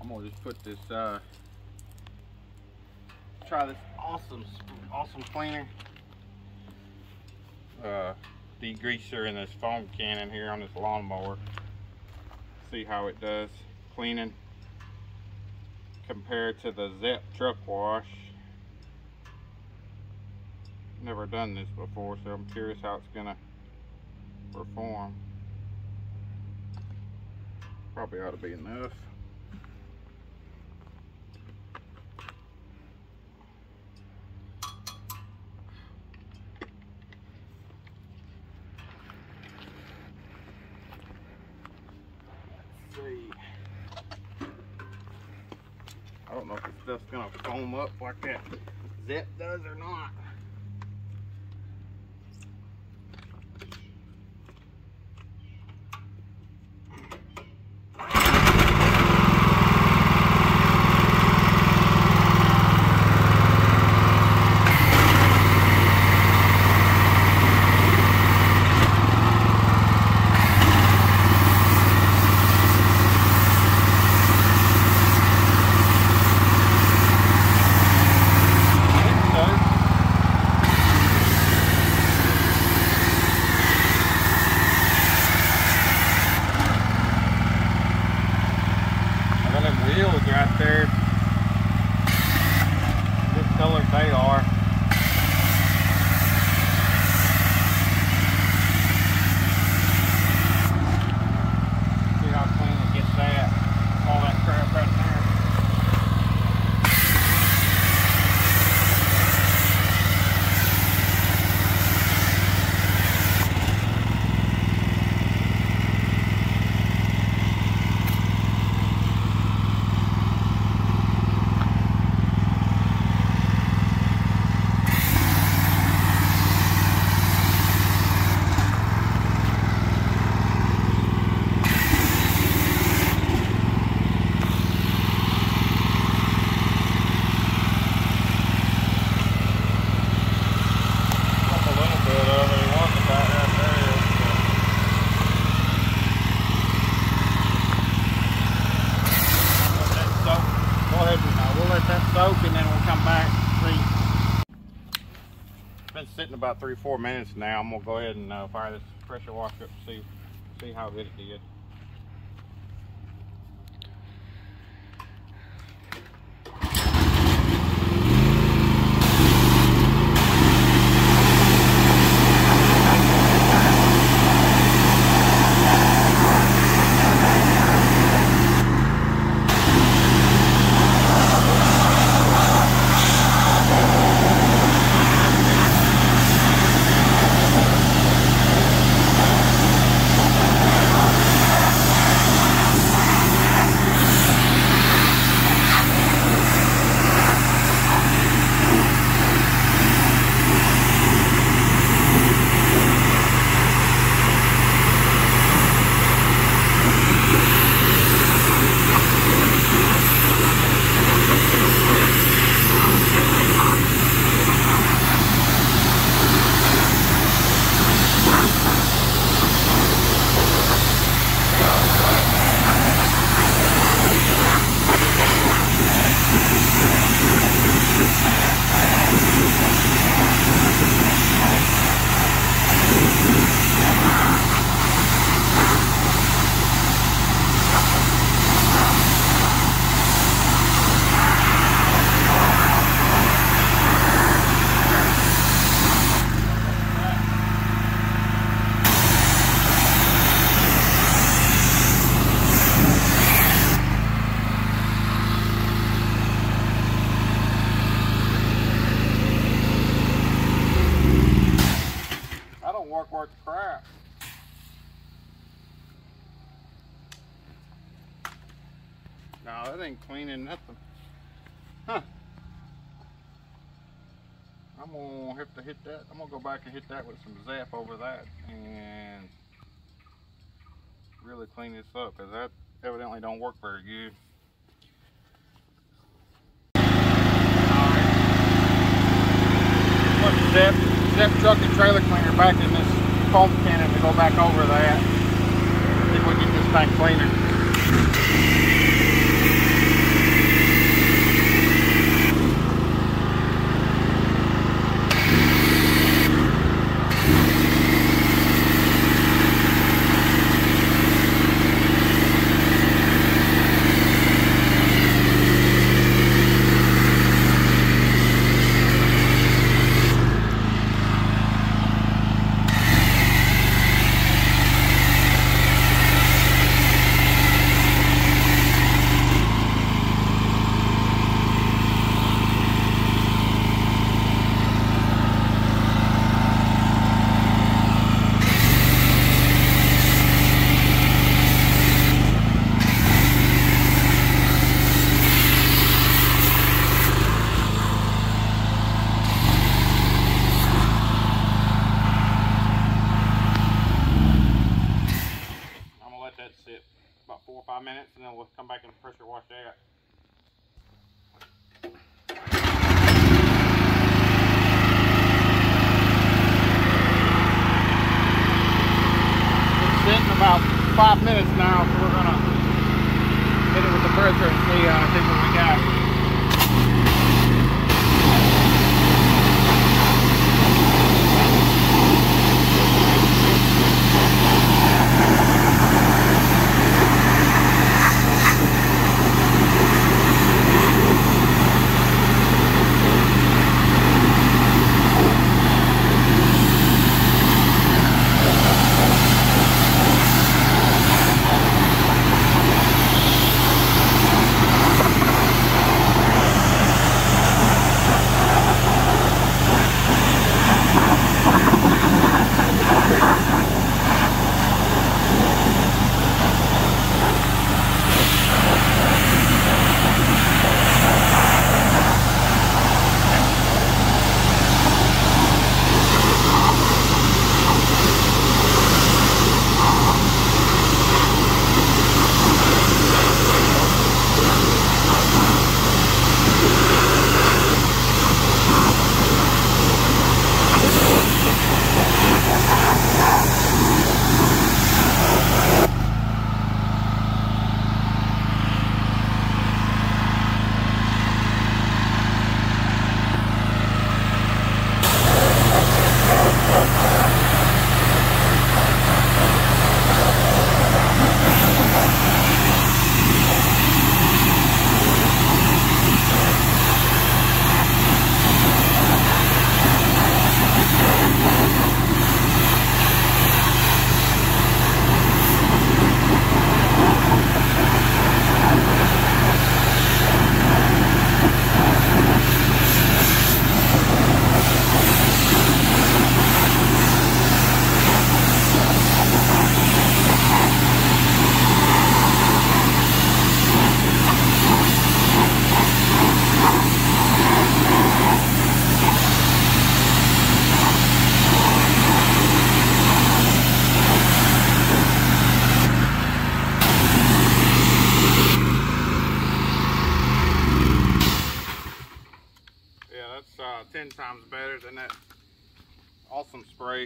I'm gonna just put this, uh, try this awesome, awesome cleaner. Uh, degreaser in this foam cannon here on this lawnmower. See how it does cleaning compared to the Zep truck wash. Never done this before, so I'm curious how it's gonna perform. Probably ought to be enough. See. I don't know if this stuff's gonna foam up like that Zep does or not. I think so. I got them wheels right there. What color they are. See how clean it gets that. All that crap right there. Up a little bit of it. He wants about right there. Let that soak. Go ahead and uh, we'll let that soak and then we'll come back and see. It's been sitting about three, four minutes now. I'm gonna go ahead and uh, fire this pressure washer up and see see how good it did. No, that ain't cleaning nothing. Huh. I'm gonna have to hit that. I'm gonna go back and hit that with some Zep over that and really clean this up because that evidently don't work very good. Put the Zep, truck and trailer cleaner back in this foam cannon to go back over that. See if we get this thing cleaner. About four or five minutes, and then we'll come back and pressure wash that. It's sitting about five minutes now, so we're gonna hit it with the pressure and see, uh,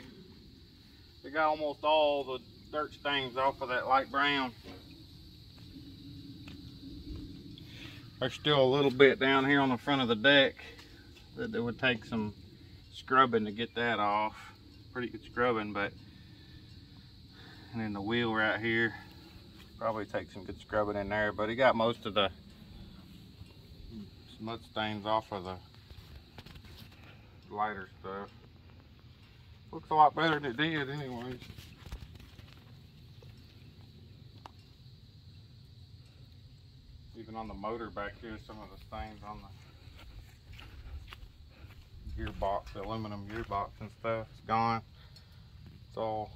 spray. It got almost all the dirt stains off of that light brown. There's still a little bit down here on the front of the deck that it would take some scrubbing to get that off. Pretty good scrubbing, but and then the wheel right here probably take some good scrubbing in there, but it got most of the mud stains off of the lighter stuff. Looks a lot better than it did anyways. Even on the motor back here, some of the stains on the gearbox, the aluminum gearbox and stuff is gone. It's all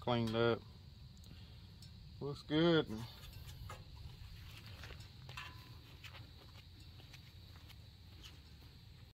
cleaned up. Looks good.